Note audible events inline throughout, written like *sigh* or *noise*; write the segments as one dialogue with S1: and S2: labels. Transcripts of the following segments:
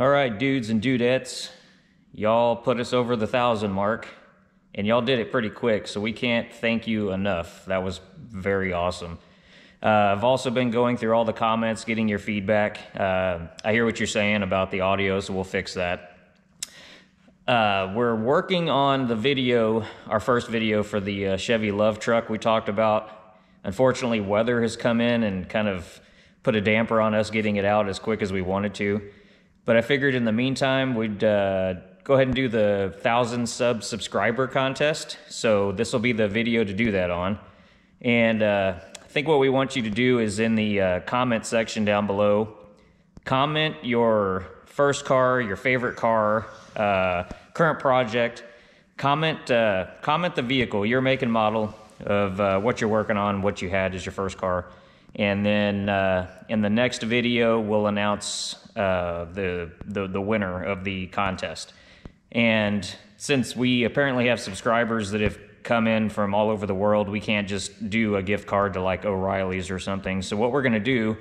S1: All right, dudes and dudettes, y'all put us over the thousand mark, and y'all did it pretty quick, so we can't thank you enough. That was very awesome. Uh, I've also been going through all the comments, getting your feedback. Uh, I hear what you're saying about the audio, so we'll fix that. Uh, we're working on the video, our first video for the uh, Chevy LUV truck we talked about. Unfortunately, weather has come in and kind of put a damper on us getting it out as quick as we wanted to. But I figured in the meantime, we'd uh, go ahead and do the thousand sub subscriber contest. So this will be the video to do that on. And uh, I think what we want you to do is in the uh, comment section down below, comment your first car, your favorite car, uh, current project. Comment uh, comment the vehicle, your make and model of uh, what you're working on, what you had as your first car. And then uh, in the next video, we'll announce uh, the, the, the winner of the contest. And since we apparently have subscribers that have come in from all over the world, we can't just do a gift card to like O'Reilly's or something. So what we're going to do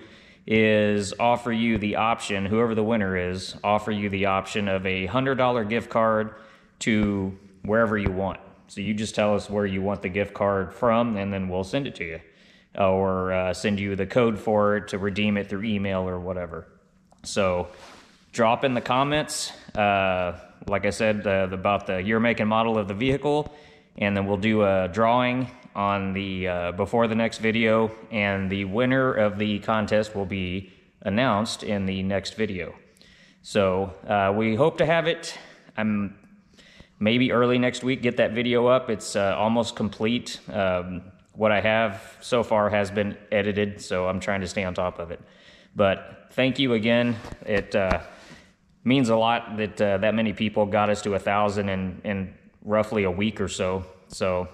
S1: is offer you the option, whoever the winner is, offer you the option of a $100 gift card to wherever you want. So you just tell us where you want the gift card from, and then we'll send it to you. Or uh, send you the code for it to redeem it through email or whatever. So drop in the comments, uh, like I said, about the year, make, and model of the vehicle, and then we'll do a drawing on the uh, before the next video, and the winner of the contest will be announced in the next video. So uh, we hope to have it. I'm maybe early next week get that video up. It's uh, almost complete. Um, what I have so far has been edited, so I'm trying to stay on top of it. But thank you again. It uh, means a lot that uh, that many people got us to a thousand in, in roughly a week or so. So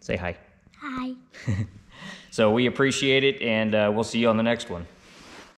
S1: say hi.
S2: Hi. *laughs*
S1: so we appreciate it, and uh, we'll see you on the next one.